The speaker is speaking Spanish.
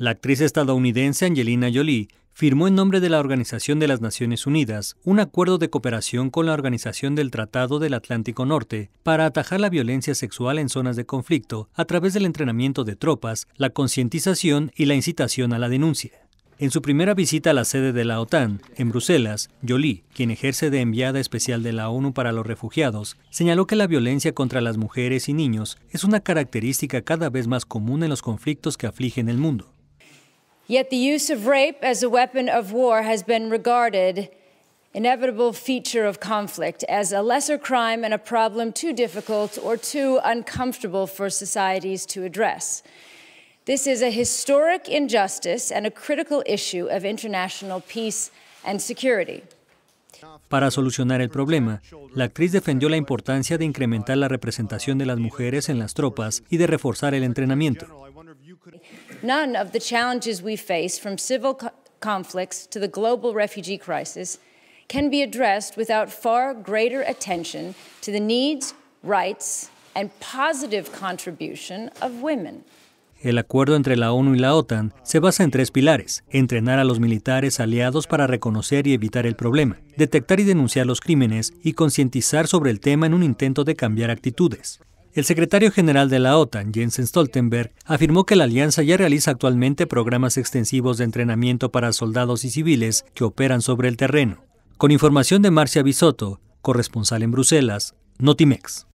La actriz estadounidense Angelina Jolie firmó en nombre de la Organización de las Naciones Unidas un acuerdo de cooperación con la Organización del Tratado del Atlántico Norte para atajar la violencia sexual en zonas de conflicto a través del entrenamiento de tropas, la concientización y la incitación a la denuncia. En su primera visita a la sede de la OTAN, en Bruselas, Jolie, quien ejerce de enviada especial de la ONU para los refugiados, señaló que la violencia contra las mujeres y niños es una característica cada vez más común en los conflictos que afligen el mundo. Yet the use of rape as a weapon of war has been regarded inevitable feature of conflict as a lesser crime and a problem too difficult or too uncomfortable for societies to address. This is a historic injustice and a critical issue of international peace and security. Para solucionar el problema, la actriz defendió la importancia de incrementar la representación de las mujeres en las tropas y de reforzar el entrenamiento. None of the challenges we face, from civil co conflicts to the global refugee crisis, can be addressed without far greater attention to the needs, rights, and positive contribution of women. El acuerdo entre la ONU y la OTAN se basa en tres pilares. Entrenar a los militares aliados para reconocer y evitar el problema, detectar y denunciar los crímenes y concientizar sobre el tema en un intento de cambiar actitudes. El secretario general de la OTAN, Jens Stoltenberg, afirmó que la alianza ya realiza actualmente programas extensivos de entrenamiento para soldados y civiles que operan sobre el terreno. Con información de Marcia Bisotto, corresponsal en Bruselas, Notimex.